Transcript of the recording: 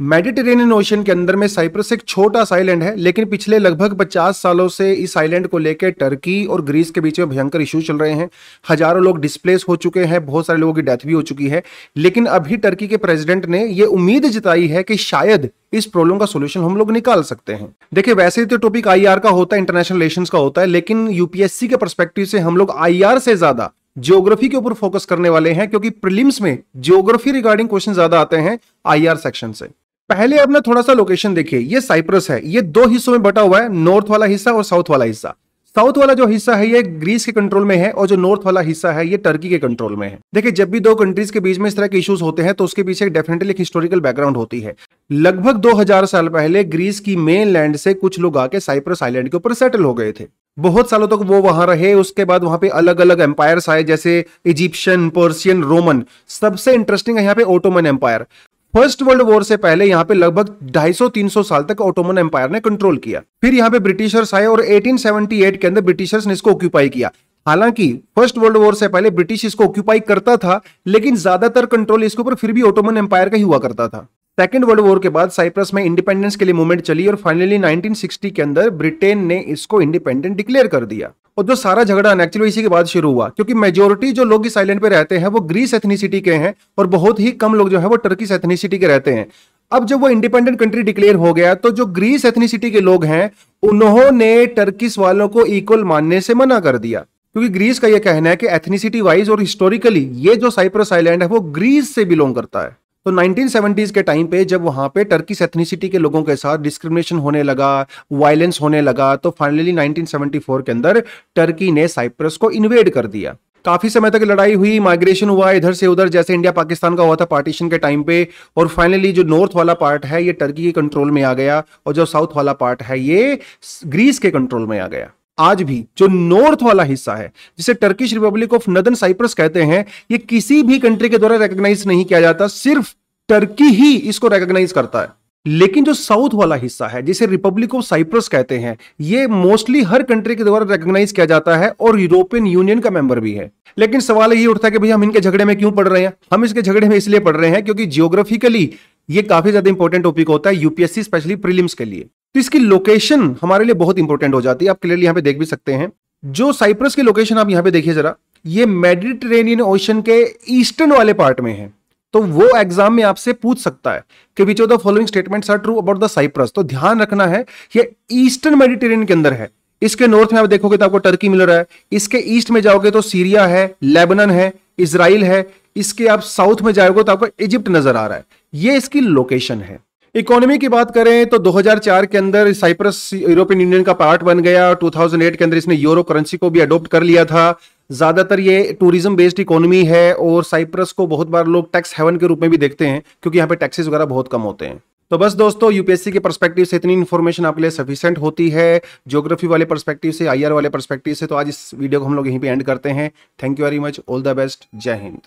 Mediterranean ocean के अंदर में साइप्रस एक छोटा सा आइलैंड है, लेकिन पिछले लगभग 50 सालों से इस आइलैंड को लेकर टर्की और ग्रीस के बीच में भयंकर इशू चल रहे हैं। हज़ारों लोग डिस्प्लेस हो चुके हैं, बहुत सारे लोगों की डेथ भी हो चुकी है। लेकिन अभी टर्की के प्रेसिडेंट ने यह उम्मीद जताई है कि शायद इस प्रॉब्लम का सोल्यूशन हम लोग निकाल सकते हैं। देखिए, वैसे तो टॉपिक आईआर का होता है इंटरनेशनल रिलेशन का होता है, लेकिन यूपीएससी के परस्पेक्टिव से हम लोग आईआर से ज़्यादा ज्योग्राफी के ऊपर फोकस करने वाले हैं, क्योंकि प्रिलिम्स में ज्योग्राफी रिगार्डिंग क्वेश्चन ज़्यादा आते हैं आईआर सेक्शन से। पहले अपना थोड़ा सा लोकेशन देखिए, ये साइप्रस है, ये दो हिस्सों में बटा हुआ है नॉर्थ वाला हिस्सा और साउथ वाला हिस्सा। साउथ वाला जो हिस्सा है, ये ग्रीस के कंट्रोल में है और जो नॉर्थ वाला हिस्सा है, ये टर्की के कंट्रोल में है। देखिए, जब भी दो कंट्रीज़ के बीच में इस तरह के इश्यूज़ होते हैं तो उसके पीछे डेफिनेटली एक हिस्टोरिकल बैकग्राउंड होती है। लगभग 2000 साल पहले ग्रीस की मेन लैंड से कुछ लोग आके साइप्रस आइलैंड के ऊपर सेटल हो गए थे। बहुत सालों तक तो वो वहाँ रहे, उसके बाद वहाँ पे अलग अलग एम्पायर्स आए, जैसे इजिप्शियन पर्सियन रोमन सबसे इंटरेस्टिंग है यहाँ पे Ottoman empire first world war से पहले यहाँ पे लगभग 250-300 साल तक ऑटोमन एम्पायर ने कंट्रोल किया। फिर यहाँ पे ब्रिटिशर्स आए और 1878 के अंदर ब्रिटिशर्स ने इसको ऑक्यूपाई किया। हालाँकि फ़र्स्ट वर्ल्ड वॉर से पहले ब्रिटिश इसको ऑक्यूपाई करता था, लेकिन ज़्यादातर कंट्रोल इसके ऊपर फिर भी ऑटोमन एम्पायर का ही हुआ करता था। सेकेंड वर्ल्ड वॉर के बाद साइप्रस में इंडिपेंडेंस के लिए मूवमेंट चली और फाइनली 1960 के अंदर ब्रिटेन ने इसको इंडिपेंडेंट डिक्लेयर कर दिया। और जो सारा झगड़ा एक्चुअली इसी के बाद शुरू हुआ, क्योंकि मेजोरिटी जो लोग इस आइलैंड पे रहते हैं, वो ग्रीस एथनिसिटी के हैं और बहुत ही कम लोग जो है, वो टर्किस एथनिसिटी के रहते हैं। अब जब वो इंडिपेंडेंट कंट्री डिक्लेयर हो गया तो जो ग्रीस एथनिसिटी के लोग हैं, उन्होंने टर्किस वालों को इक्वल मानने से मना कर दिया। क्योंकि ग्रीस का यह कहना है कि एथनिसिटी वाइज और हिस्टोरिकली ये जो साइप्रस आइलैंड है, वो ग्रीस से बिलोंग करता है। तो 1970s के टाइम पे जब वहाँ पे टर्की एथनिसिटी के लोगों के साथ डिस्क्रिमिनेशन होने लगा वायलेंस होने लगा तो फाइनली 1974 के अंदर टर्की ने साइप्रस को इन्वेड कर दिया। काफ़ी समय तक लड़ाई हुई माइग्रेशन हुआ, इधर से उधर, जैसे इंडिया पाकिस्तान का हुआ था पार्टीशन के टाइम पे, और फाइनली जो नॉर्थ वाला पार्ट है, ये टर्की के कंट्रोल में आ गया, और जो साउथ वाला पार्ट है, ये ग्रीस के कंट्रोल में आ गया। आज भी जो नॉर्थ वाला हिस्सा है, जिसे Turkish republic of northern Cyprus कहते हैं, ये किसी भी कंट्री के द्वारा रिकॉग्नाइज नहीं किया जाता, सिर्फ़ टर्की ही इसको रिकॉग्नाइज करता है। लेकिन जो साउथ वाला हिस्सा है, जिसे रिपब्लिक ऑफ़ साइप्रस कहते हैं, ये मोस्टली हर कंट्री के द्वारा रिकॉग्नाइज किया जाता है और यूरोपियन यूनियन का मेंबर भी है। लेकिन सवाल ये उठता है कि भैया हम इनके झगड़े में क्यों पढ़ रहे हैं? हम इसके झगड़े में इसलिए पढ़ रहे हैं क्योंकि जियोग्राफिकली ये काफ़ी ज़्यादा इंपॉर्टेंट टॉपिक होता है यूपीएससी स्पेशली प्रीलिम्स के लिए। तो इसकी लोकेशन हमारे लिए बहुत इंपॉर्टेंट हो जाती है। आप क्लियरली यहाँ पे देख भी सकते हैं। जो साइप्रस की लोकेशन आप यहाँ पे देखिए जरा, ये मेडिटेरेनियन ओशन के ईस्टर्न वाले पार्ट में है। तो वो एग्ज़ाम में आपसे पूछ सकता है कि which of the following statements are true about the Cyprus तो ध्यान रखना है, ये ईस्टर्न मेडिटेरियन के अंदर है। इसके नॉर्थ में आप देखोगे तो आपको टर्की मिल रहा है। इसके ईस्ट में जाओगे तो सीरिया है लेबनन है इसराइल है। इसके आप साउथ में जाओगे तो आपको इजिप्ट नज़र आ रहा है। ये इसकी लोकेशन है। इकोनॉमी की बात करें तो 2004 के अंदर साइप्रस यूरोपियन यूनियन का पार्ट बन गया। 2008 के अंदर इसने यूरो करेंसी को भी अडॉप्ट कर लिया था। ज़्यादातर ये टूरिज़्म बेस्ड इकोनॉमी है और साइप्रस को बहुत बार लोग टैक्स हेवन के रूप में भी देखते हैं, क्योंकि यहाँ पे टैक्सेस वगैरह बहुत कम होते हैं। तो बस दोस्तों यूपीएससी के परस्पेक्टिव से इतनी इन्फॉर्मेशन आपके लिए सफिशेंट होती है। ज्योग्राफी वाले परस्पेक्टिव से आईआर वाले परस्पेक्टिव से तो आज इस वीडियो को हम लोग यहीं पे एंड करते हैं। Thank you very much all the best जय हिंद